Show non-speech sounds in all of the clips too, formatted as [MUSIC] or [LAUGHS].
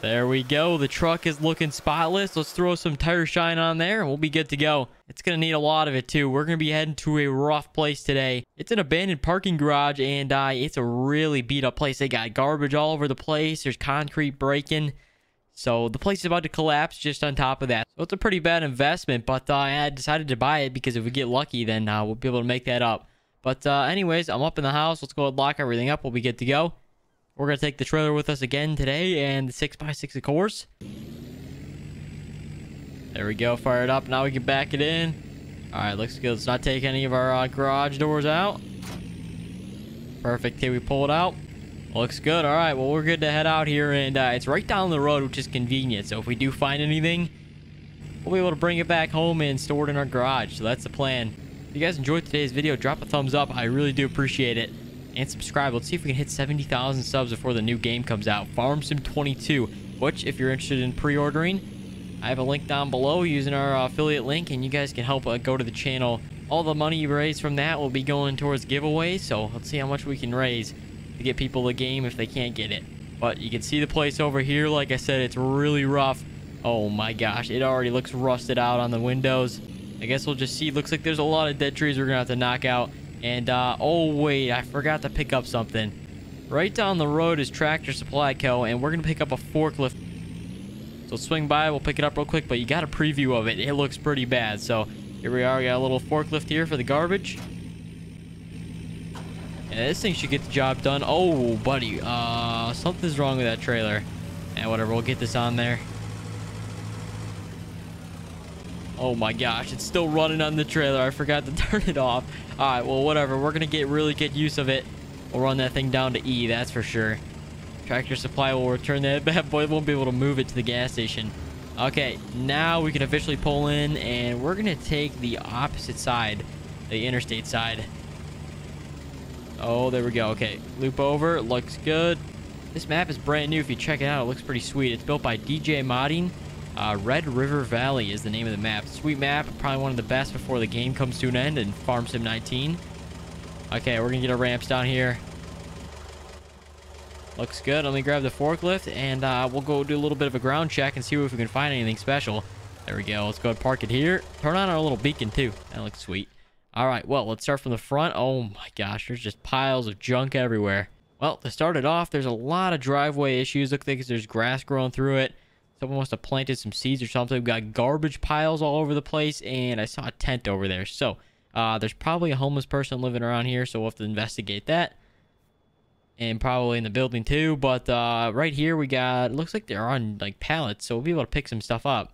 There we go. The truck is looking spotless. Let's throw some tire shine on there and we'll be good to go. It's going to need a lot of it too. We're going to be heading to a rough place today. It's an abandoned parking garage and uh, it's a really beat up place. They got garbage all over the place. There's concrete breaking. So the place is about to collapse just on top of that. So it's a pretty bad investment, but uh, I decided to buy it because if we get lucky, then uh, we'll be able to make that up. But uh, anyways, I'm up in the house. Let's go and lock everything up. We'll be good to go. We're going to take the trailer with us again today and the 6x6 of course. There we go. Fire it up. Now we can back it in. All right, looks good. Let's not take any of our uh, garage doors out. Perfect. Okay, we pull it out. Looks good. All right, well, we're good to head out here, and uh, it's right down the road, which is convenient. So if we do find anything, we'll be able to bring it back home and store it in our garage. So that's the plan. If you guys enjoyed today's video, drop a thumbs up. I really do appreciate it and subscribe. Let's see if we can hit 70,000 subs before the new game comes out. Farm Sim 22, which if you're interested in pre-ordering, I have a link down below using our affiliate link, and you guys can help uh, go to the channel. All the money you raise from that will be going towards giveaways, so let's see how much we can raise to get people the game if they can't get it. But you can see the place over here. Like I said, it's really rough. Oh my gosh, it already looks rusted out on the windows. I guess we'll just see. Looks like there's a lot of dead trees we're going to have to knock out. And, uh, oh, wait, I forgot to pick up something. Right down the road is Tractor Supply Co., and we're going to pick up a forklift. So swing by, we'll pick it up real quick, but you got a preview of it. It looks pretty bad. So here we are. We got a little forklift here for the garbage. And this thing should get the job done. Oh, buddy. Uh, something's wrong with that trailer. And whatever, we'll get this on there. Oh my gosh, it's still running on the trailer. I forgot to [LAUGHS] turn it off. All right, well, whatever. We're going to get really good use of it. We'll run that thing down to E, that's for sure. Tractor Supply will return that [LAUGHS] bad boy. Won't be able to move it to the gas station. Okay, now we can officially pull in, and we're going to take the opposite side, the interstate side. Oh, there we go. Okay, loop over. Looks good. This map is brand new. If you check it out, it looks pretty sweet. It's built by DJ Modding. Uh, Red River Valley is the name of the map. Sweet map, probably one of the best before the game comes to an end in Farm Sim 19. Okay, we're gonna get our ramps down here. Looks good. Let me grab the forklift and uh, we'll go do a little bit of a ground check and see if we can find anything special. There we go. Let's go and park it here. Turn on our little beacon too. That looks sweet. All right, well, let's start from the front. Oh my gosh, there's just piles of junk everywhere. Well, to start it off, there's a lot of driveway issues. Looks like there's grass growing through it. Someone must have planted some seeds or something. We've got garbage piles all over the place, and I saw a tent over there. So, uh, there's probably a homeless person living around here, so we'll have to investigate that. And probably in the building too, but uh, right here we got, looks like they're on like pallets, so we'll be able to pick some stuff up.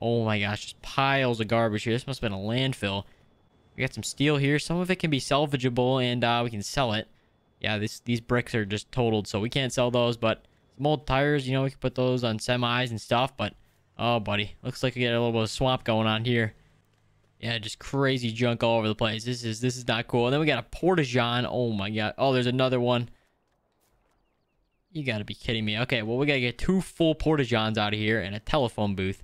Oh my gosh, just piles of garbage here. This must have been a landfill. We got some steel here. Some of it can be salvageable, and uh, we can sell it. Yeah, this, these bricks are just totaled, so we can't sell those, but some old tires, you know, we can put those on semis and stuff, but... Oh, buddy. Looks like we get a little bit of swamp going on here. Yeah, just crazy junk all over the place. This is this is not cool. And then we got a Porta-John. Oh, my God. Oh, there's another one. You got to be kidding me. Okay, well, we got to get two full Porta-Johns out of here and a telephone booth.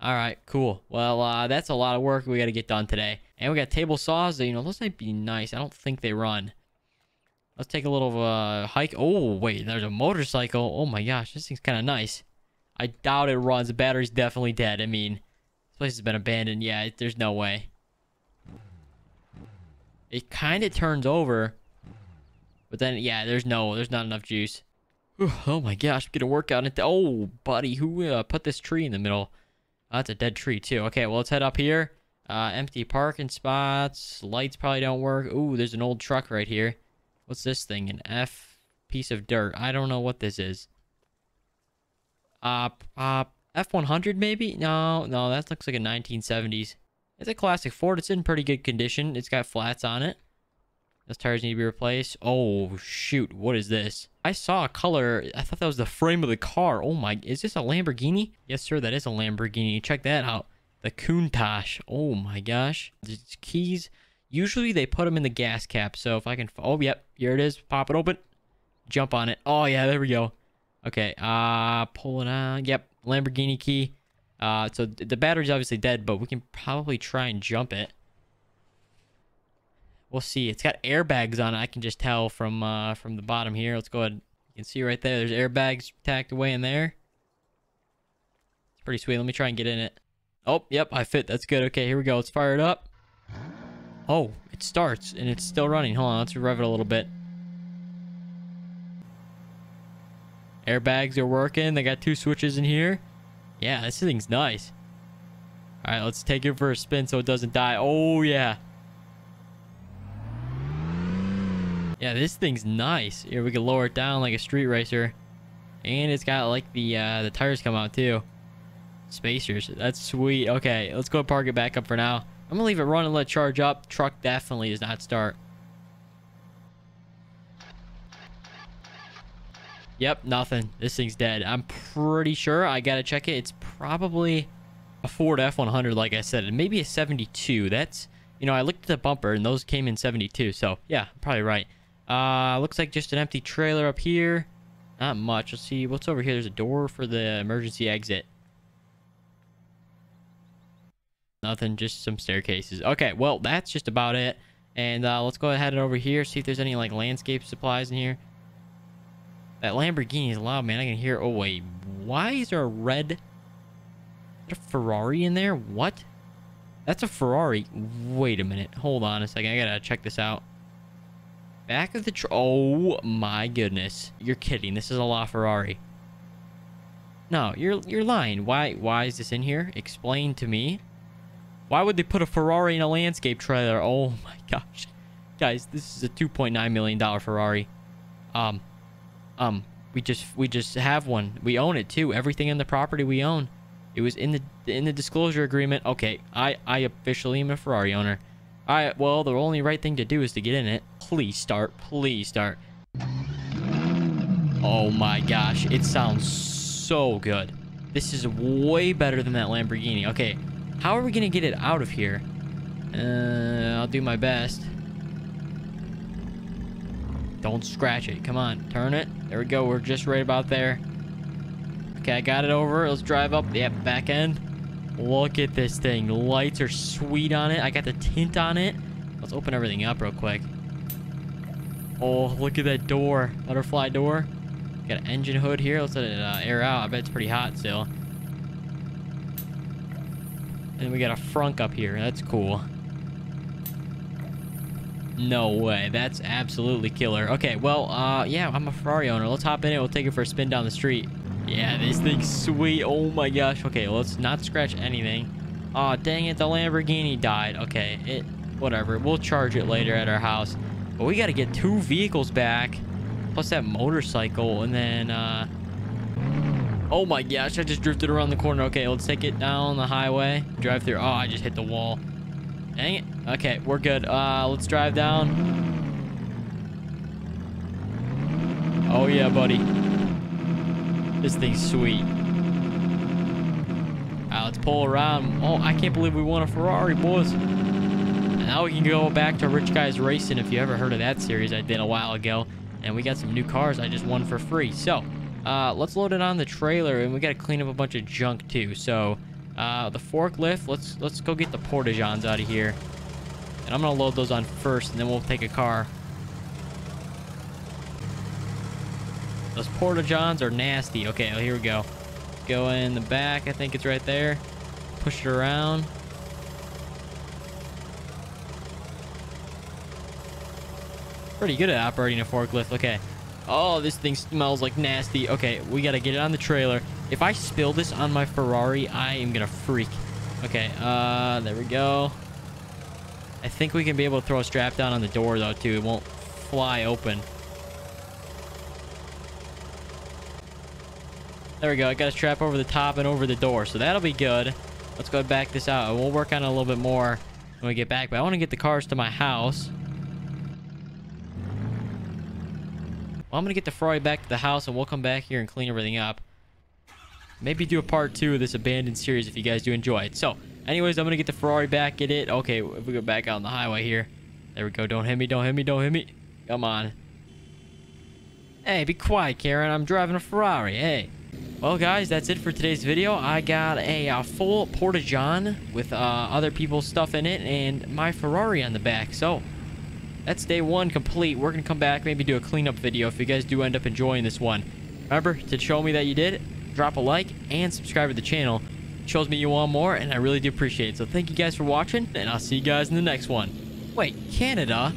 All right, cool. Well, uh, that's a lot of work we got to get done today. And we got table saws. You know, those might be nice. I don't think they run. Let's take a little uh, hike. Oh, wait, there's a motorcycle. Oh my gosh, this thing's kind of nice. I doubt it runs. The battery's definitely dead. I mean, this place has been abandoned. Yeah, there's no way. It kind of turns over. But then, yeah, there's no, there's not enough juice. Oh my gosh, get a gonna work. Oh, buddy, who uh, put this tree in the middle? Oh, that's a dead tree, too. Okay, well, let's head up here. Uh, empty parking spots. Lights probably don't work. Ooh, there's an old truck right here. What's this thing? An F piece of dirt. I don't know what this is. Uh, uh, F100 maybe? No, no, that looks like a 1970s. It's a classic Ford. It's in pretty good condition. It's got flats on it. Those tires need to be replaced. Oh, shoot. What is this? I saw a color. I thought that was the frame of the car. Oh my, is this a Lamborghini? Yes, sir, that is a Lamborghini. Check that out. The Countach. Oh my gosh. These keys. Usually they put them in the gas cap. So if I can... Oh, yep. Here it is. Pop it open. Jump on it. Oh, yeah. There we go. Okay. Uh, pull it out. Yep. Lamborghini key. Uh, so the battery's obviously dead, but we can probably try and jump it. We'll see. It's got airbags on it. I can just tell from uh, from the bottom here. Let's go ahead You can see right there, there's airbags tacked away in there. It's pretty sweet. Let me try and get in it. Oh, yep, I fit. That's good. Okay, here we go. Let's fire it up. Oh, it starts and it's still running. Hold on, let's rev it a little bit. Airbags are working. They got two switches in here. Yeah, this thing's nice. All right, let's take it for a spin so it doesn't die. Oh, yeah. Yeah, this thing's nice. Here, we can lower it down like a street racer. And it's got like the uh, the tires come out too. Spacers. That's sweet. Okay, let's go park it back up for now. I'm gonna leave it run and let it charge up. Truck definitely does not start. Yep, nothing. This thing's dead. I'm pretty sure. I gotta check it. It's probably a Ford F100, like I said, and maybe a 72. That's, you know, I looked at the bumper and those came in 72. So yeah, probably right. Uh, looks like just an empty trailer up here. Not much. Let's see what's over here. There's a door for the emergency exit. Nothing, just some staircases. Okay, well, that's just about it. And uh, let's go ahead and over here, see if there's any like landscape supplies in here. That Lamborghini is loud, man. I can hear. Oh, wait. Why is there a red... A Ferrari in there? What? That's a Ferrari. Wait a minute. Hold on a second. I gotta check this out. Back of the... Tr oh, my goodness. You're kidding. This is a LaFerrari. No, you're you're lying. Why why is this in here? Explain to me. Why would they put a Ferrari in a landscape trailer? Oh my gosh. Guys, this is a 2.9 million dollar Ferrari. Um um, we just we just have one. We own it too. Everything in the property we own. It was in the in the disclosure agreement. Okay, I I officially am a Ferrari owner. All right. Well, the only right thing to do is to get in it. Please start. Please start. Oh my gosh, it sounds so good. This is way better than that Lamborghini. Okay, how are we gonna get it out of here? Uh, I'll do my best. Don't scratch it. Come on, turn it. There we go. We're just right about there. Okay, I got it over. Let's drive up. Yep, back end. Look at this thing. The lights are sweet on it. I got the tint on it. Let's open everything up real quick. Oh, look at that door. Butterfly door. Got an engine hood here. Let's let it uh, air out. I bet it's pretty hot still. And we got a frunk up here. That's cool. No way. That's absolutely killer. Okay, well, uh, yeah, I'm a Ferrari owner. Let's hop in it. We'll take it for a spin down the street. Yeah, this thing's sweet. Oh my gosh. Okay, let's not scratch anything. oh, dang it. The Lamborghini died. Okay, it, whatever. We'll charge it later at our house. But we got to get two vehicles back. Plus that motorcycle. And then, uh, oh my gosh, I just drifted around the corner. Okay, let's take it down the highway. Drive through. Oh, I just hit the wall. Dang it. Okay, we're good. Uh, let's drive down. Oh, yeah, buddy. This thing's sweet. Alright, let's pull around. Oh, I can't believe we won a Ferrari, boys. Now we can go back to Rich Guys Racing if you ever heard of that series I did a while ago. And we got some new cars I just won for free. So, uh, let's load it on the trailer and we got to clean up a bunch of junk too. So, uh, the forklift, let's let's go get the porta-johns out of here. And I'm to load those on first, and then we'll take a car. Those porta-johns are nasty. Okay, well, here we go. Go in the back. I think it's right there. Push it around. Pretty good at operating a forklift. Okay. Oh, this thing smells like nasty. Okay, we got to get it on the trailer. If I spill this on my Ferrari, I am going to freak. Okay, uh, there we go. I think we can be able to throw a strap down on the door, though, too. It won't fly open. There we go. I got a strap over the top and over the door, so that'll be good. Let's go back this out. We'll work on it a little bit more when we get back, but I want to get the cars to my house. Well, I'm going to get the Ferrari back to the house, and we'll come back here and clean everything up. Maybe do a part two of this abandoned series if you guys do enjoy it. So, anyways, I'm going to get the Ferrari back, get it. Okay, if we go back out on the highway here. There we go. Don't hit me, don't hit me, don't hit me. Come on. Hey, be quiet, Karen. I'm driving a Ferrari. Hey. Well, guys, that's it for today's video. I got a, a full Porta-John with uh, other people's stuff in it and my Ferrari on the back. So, that's day one complete. We're going to come back, maybe do a cleanup video if you guys do end up enjoying this one. Remember to show me that you did, drop a like and subscribe to the channel. It shows me you want more, and I really do appreciate it. So thank you guys for watching, and I'll see you guys in the next one. Wait, Canada?